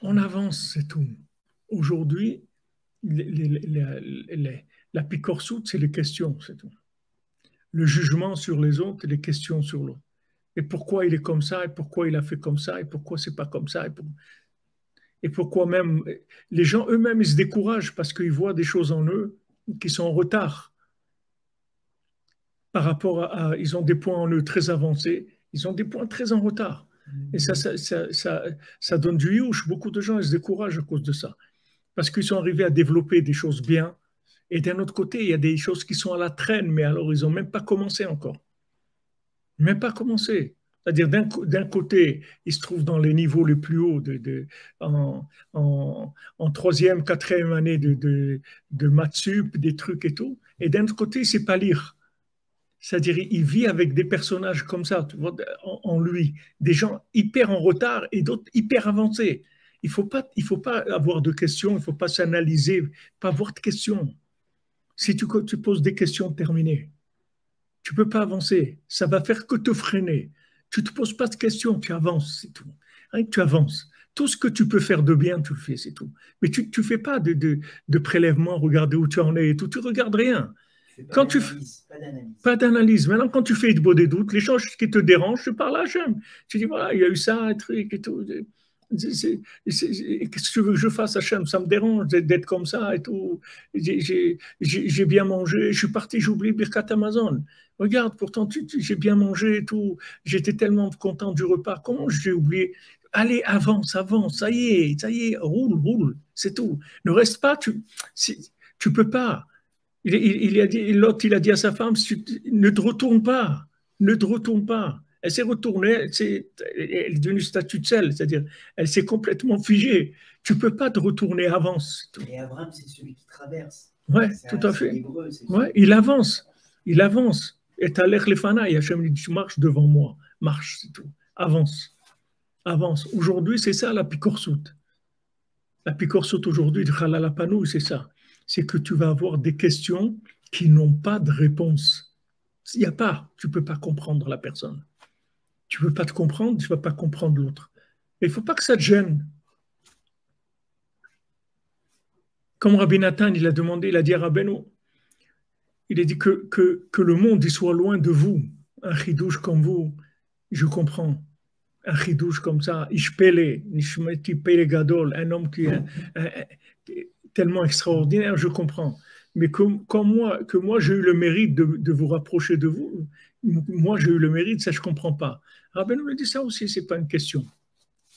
On avance, c'est tout. Aujourd'hui, la picorsoute, c'est les questions, c'est tout. Le jugement sur les autres, les questions sur l'autre. Et pourquoi il est comme ça, et pourquoi il a fait comme ça, et pourquoi c'est pas comme ça, et, pourquoi même les gens eux-mêmes ils se découragent parce qu'ils voient des choses en eux qui sont en retard par rapport à, ils ont des points en eux très avancés, ils ont des points très en retard. Et ça, ça, ça, ça, donne du youch. Beaucoup de gens ils se découragent à cause de ça. Parce qu'ils sont arrivés à développer des choses bien. Et d'un autre côté, il y a des choses qui sont à la traîne, mais alors ils n'ont même pas commencé encore. Même pas commencé. C'est-à-dire, d'un côté, ils se trouvent dans les niveaux les plus hauts, de, en, en, troisième, quatrième année de, de, de des trucs et tout. Et d'un autre côté, il ne sait pas lire. C'est-à-dire, il vit avec des personnages comme ça, en, lui, des gens hyper en retard et d'autres hyper avancés. Il ne faut, pas, faut pas avoir de questions, il ne faut pas s'analyser, pas avoir de questions. Si tu, poses des questions terminées, tu ne peux pas avancer. Ça va faire que te freiner. Tu ne te poses pas de questions, tu avances, c'est tout. Hein, tu avances. Tout ce que tu peux faire de bien, tu le fais, c'est tout. Mais tu ne fais pas de, de, de, prélèvement, regarder où tu en es et tout. Tu regardes rien. Quand tu pas d'analyse. Maintenant, quand tu fais de beau des doutes, les choses qui te dérangent, tu parles à Hachem. Tu dis, voilà, il y a eu ça, un truc et tout. Qu'est-ce que tu veux que je fasse, Hachem Ça me dérange d'être comme ça et tout. J'ai bien mangé, je suis parti, j'ai oublié Birkat Amazon. Regarde, pourtant, j'ai bien mangé et tout. J'étais tellement content du repas. Comment j'ai oublié? Allez, avance, avance, ça y est, ça y est, roule, roule, c'est tout. Ne reste pas, tu tu peux pas. Il, il, a dit, l'autre, il a dit à sa femme, ne te retourne pas, ne te retourne pas. Elle s'est retournée, elle, est, elle est devenue statue de sel, c'est-à-dire, elle s'est complètement figée. Tu peux pas te retourner, avance. Et Abraham, c'est celui qui traverse. Ouais, tout à fait. ouais, il avance, il avance. Et l'air les fana, Hachem dit Tu marches devant moi, marche, c'est tout. Avance, avance. Aujourd'hui, c'est ça la picorsoute. La picorsoute aujourd'hui, de c'est ça. C'est que tu vas avoir des questions qui n'ont pas de réponse. Il n'y a pas, tu ne peux pas comprendre la personne. Tu ne peux pas te comprendre, tu ne vas pas comprendre l'autre. Il ne faut pas que ça te gêne. Comme Rabbi Nathan, il a demandé, il a dit à Rabbeinu, il a dit que, le monde il soit loin de vous. Un chidouche comme vous, je comprends. Un chidouche comme ça, Ishpele, Nishmeti Pele Gadol, un homme qui est, tellement extraordinaire, je comprends. Mais comme moi, que moi j'ai eu le mérite de, vous rapprocher de vous, moi j'ai eu le mérite, ça je comprends pas. Rabbeinu me dit ça aussi, c'est pas une question.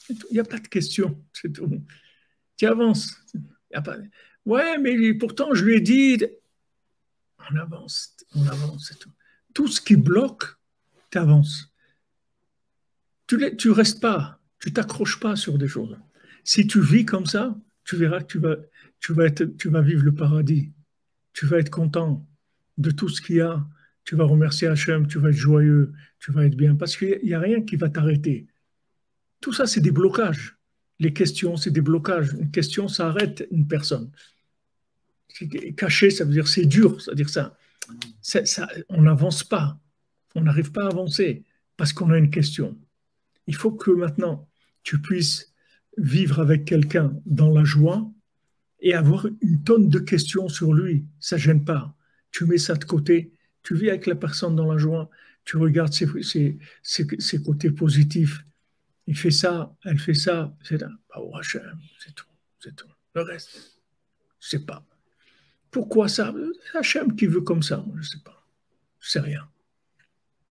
Il n'y a pas de question, c'est tout. Tu avances. Y. Ouais, mais pourtant je lui ai dit, on avance, on avance, tout. Tout ce qui bloque, tu avances. Tu ne restes pas, tu t'accroches pas sur des choses. Si tu vis comme ça, tu verras que tu vas, tu vas, être, tu vas vivre le paradis. Tu vas être content de tout ce qu'il y a. Tu vas remercier Hachem, tu vas être joyeux, tu vas être bien. Parce qu'il n'y a rien qui va t'arrêter. Tout ça, c'est des blocages. Les questions, c'est des blocages. Une question, ça arrête une personne. Caché, ça veut dire c'est dur, c'est-à-dire ça, ça, on n'avance pas, on n'arrive pas à avancer parce qu'on a une question. Il faut que maintenant tu puisses vivre avec quelqu'un dans la joie et avoir une tonne de questions sur lui. Ça gêne pas. Tu mets ça de côté, tu vis avec la personne dans la joie, tu regardes ses, côtés positifs. Il fait ça, elle fait ça, c'est c'est tout, c'est tout. Le reste, je sais pas. Pourquoi ça Hachem qui veut comme ça, je ne sais pas. Je sais rien.